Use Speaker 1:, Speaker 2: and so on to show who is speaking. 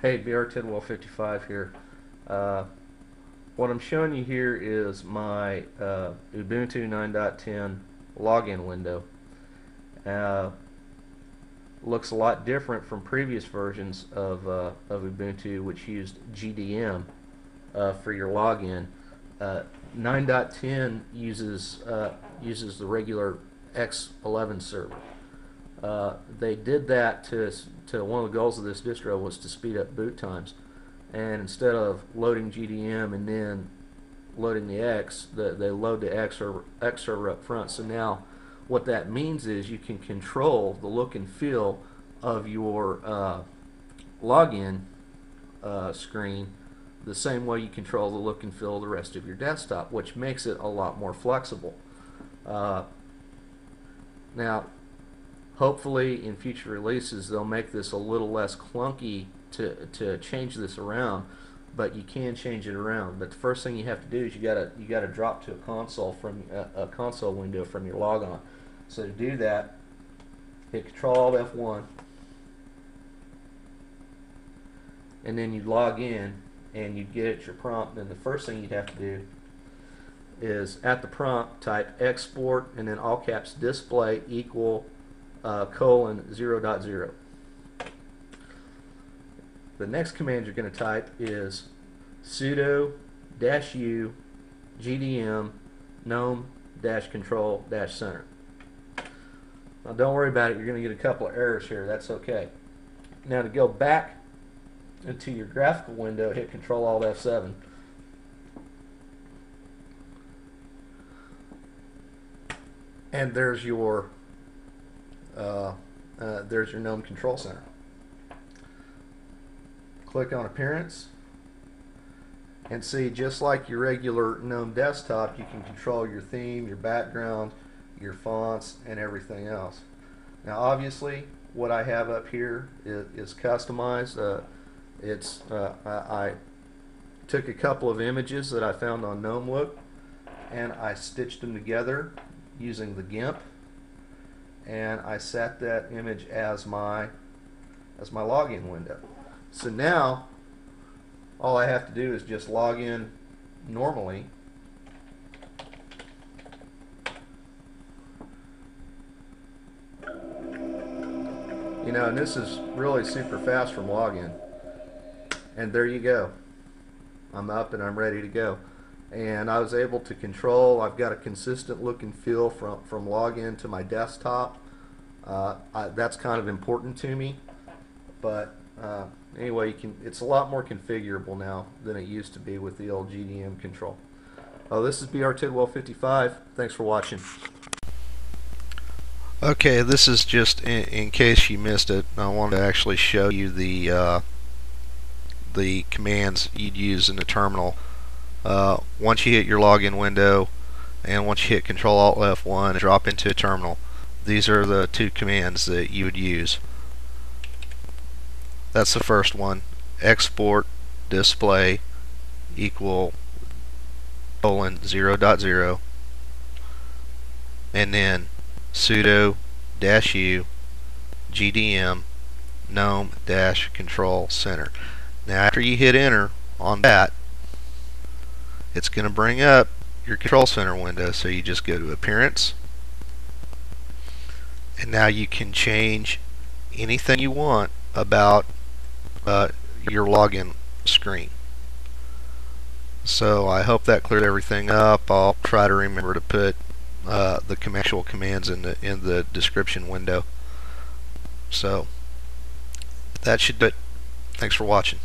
Speaker 1: Hey, BR Tidwell 55 here. Uh, what I'm showing you here is my uh, Ubuntu 9.10 login window. Uh, looks a lot different from previous versions of, uh, of Ubuntu which used GDM uh, for your login. Uh, 9.10 uses uses the regular X11 server. Uh, they did that to, to one of the goals of this distro was to speed up boot times. And instead of loading GDM and then loading the X, the, they load the X server, X server up front. So now what that means is you can control the look and feel of your uh, login uh, screen the same way you control the look and feel of the rest of your desktop, which makes it a lot more flexible. Uh, now, hopefully in future releases they'll make this a little less clunky to, to change this around but you can change it around. But the first thing you have to do is you gotta you gotta drop to a console from a, a console window from your logon. So to do that hit control alt F1 and then you log in and you get your prompt. And the first thing you'd have to do is at the prompt type export and then all caps display equal uh, colon 0 dot 0. The next command you're going to type is sudo dash u gdm gnome dash control dash center. Now don't worry about it, you're going to get a couple of errors here, that's okay. Now to go back into your graphical window, hit control alt F7. And there's your uh, uh, there's your GNOME Control Center. Click on Appearance and see just like your regular GNOME desktop you can control your theme, your background, your fonts and everything else. Now obviously what I have up here is, is customized. Uh, it's uh, I, I took a couple of images that I found on GNOME Look and I stitched them together using the GIMP and I set that image as my as my login window. So now all I have to do is just log in normally. You know and this is really super fast from login. And there you go. I'm up and I'm ready to go and I was able to control. I've got a consistent look and feel from from login to my desktop. Uh, I, that's kind of important to me. But uh, anyway you can it's a lot more configurable now than it used to be with the old GDM control. Oh this is BR Tidwell 55 thanks for watching.
Speaker 2: Okay, this is just in, in, case you missed it. I wanted to actually show you the uh, the commands you'd use in the terminal uh, once you hit your login window and once you hit Control Alt F1 drop into a terminal. These are the two commands that you would use. That's the first one. Export display equal colon 0 dot 0 and then sudo dash u gdm gnome dash control center. Now after you hit enter on that it's going to bring up your control center window so you just go to appearance. And now you can change anything you want about uh, your login screen. So I hope that cleared everything up. I'll try to remember to put uh, the actual commands in the in the description window. So that should do it. Thanks for watching